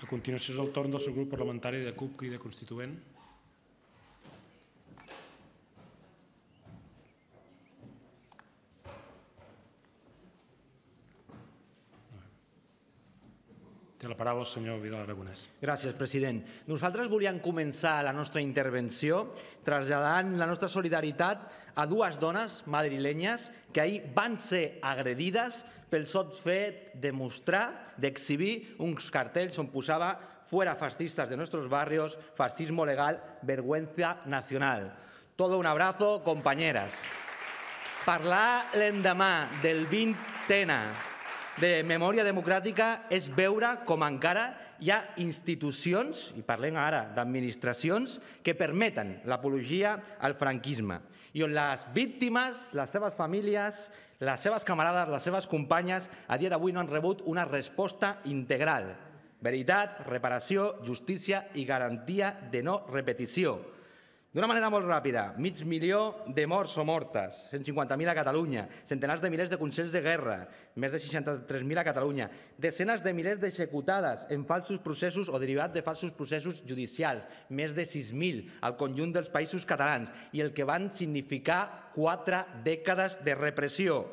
A continuació és el torn del seu grup parlamentari de CUP Crida Constituent. Té la paraula el senyor Vidal Aragonès. Gràcies, president. Nosaltres volíem començar la nostra intervenció traslladant la nostra solidaritat a dues dones madrilenyes que ahir van ser agredides pel sot fet de mostrar, d'exhibir uns cartells on posava «Fuera fascistas de nuestros barrios, fascismo legal, vergüenza nacional». Todo un abrazo, compañeras. Parlar l'endemà del 20 de memòria democràtica és veure com encara hi ha institucions, i parlem ara d'administracions, que permeten l'apologia al franquisme i on les víctimes, les seves famílies, les seves camarades, les seves companyes, a dia d'avui no han rebut una resposta integral. Veritat, reparació, justícia i garantia de no repetició. D'una manera molt ràpida, mig milió de morts o mortes, 150.000 a Catalunya, centenars de milers de consells de guerra, més de 63.000 a Catalunya, desenes de milers d'executades en falsos processos o derivats de falsos processos judicials, més de 6.000 al conjunt dels països catalans, i el que van significar quatre dècades de repressió,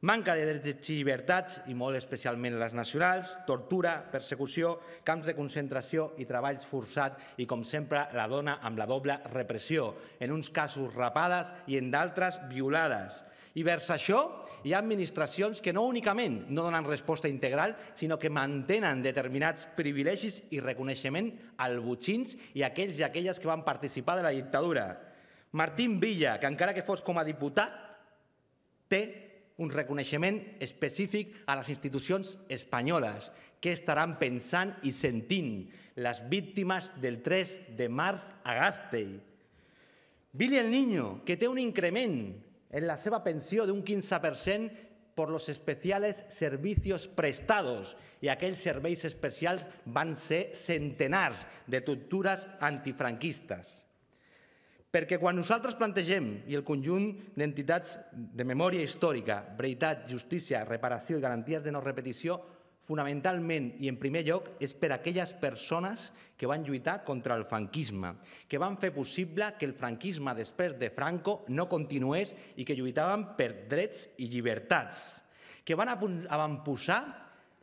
manca de drets i llibertats, i molt especialment les nacionals, tortura, persecució, camps de concentració i treballs forçats i, com sempre, la dona amb la doble repressió, en uns casos rapades i en d'altres violades. I vers això hi ha administracions que no únicament no donen resposta integral, sinó que mantenen determinats privilegis i reconeixement al butxins i aquells i aquelles que van participar de la dictadura. Martín Villa, que encara que fos com a diputat, un reconeixement específic a les institucions espanyoles que estaran pensant i sentint les víctimes del 3 de març a Gaztei. Billy el Niño, que té un increment en la seva pensió d'un 15% per los especiales servicios prestados i aquells serveis especials van ser centenars de tortures antifranquistes. Perquè quan nosaltres plantegem, i el conjunt d'entitats de memòria històrica, veritat, justícia, reparació i garanties de no repetició, fonamentalment i en primer lloc és per aquelles persones que van lluitar contra el franquisme, que van fer possible que el franquisme després de Franco no continués i que lluitaven per drets i llibertats, que van avantposar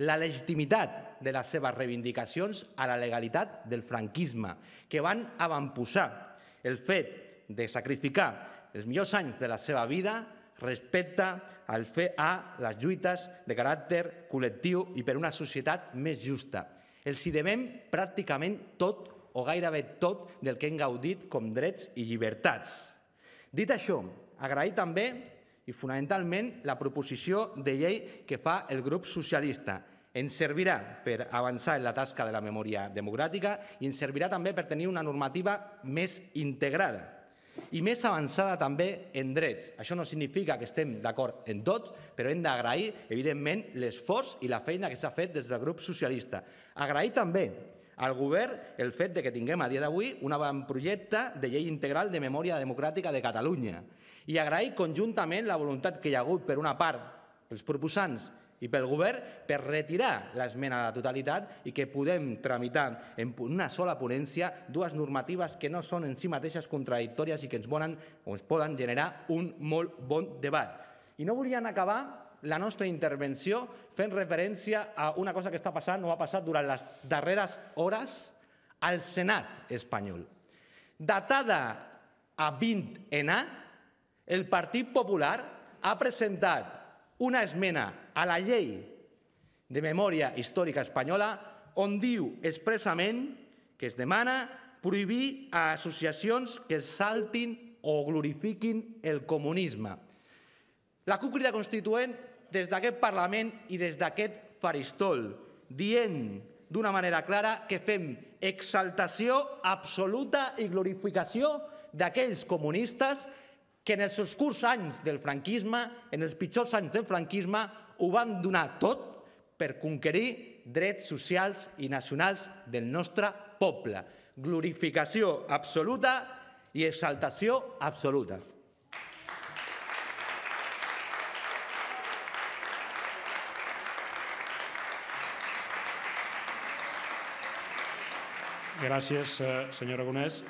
la legitimitat de les seves reivindicacions a la legalitat del franquisme, que van avantposar el fet de sacrificar els millors anys de la seva vida respecte al fer a les lluites de caràcter col·lectiu i per una societat més justa. Els hi devem pràcticament tot o gairebé tot del que hem gaudit com drets i llibertats. Dit això, agrair també i fonamentalment la proposició de llei que fa el grup socialista, ens servirà per avançar en la tasca de la memòria democràtica i ens servirà també per tenir una normativa més integrada i més avançada també en drets. Això no significa que estem d'acord en tot, però hem d'agrair, evidentment, l'esforç i la feina que s'ha fet des del grup socialista. Agrair també al govern el fet de que tinguem a dia d'avui un avantprojecte de llei integral de memòria democràtica de Catalunya i agrair conjuntament la voluntat que hi ha hagut, per una part, pels proposants i pel govern per retirar l'esmena a la totalitat i que podem tramitar en una sola ponència dues normatives que no són en si mateixes contradictòries i que ens, volen, o ens poden generar un molt bon debat. I no volien acabar la nostra intervenció fent referència a una cosa que està passant o ha passat durant les darreres hores al Senat espanyol. Datada a 20N, el Partit Popular ha presentat una esmena a la llei de memòria històrica espanyola on diu expressament que es demana prohibir a associacions que saltin o glorifiquin el comunisme. La CUP Crida Constituent, des d'aquest Parlament i des d'aquest faristol, dient d'una manera clara que fem exaltació absoluta i glorificació d'aquells comunistes que en els oscurs anys del franquisme, en els pitjors anys del franquisme, ho van donar tot per conquerir drets socials i nacionals del nostre poble. Glorificació absoluta i exaltació absoluta. Gràcies, eh, senyor Aragonès.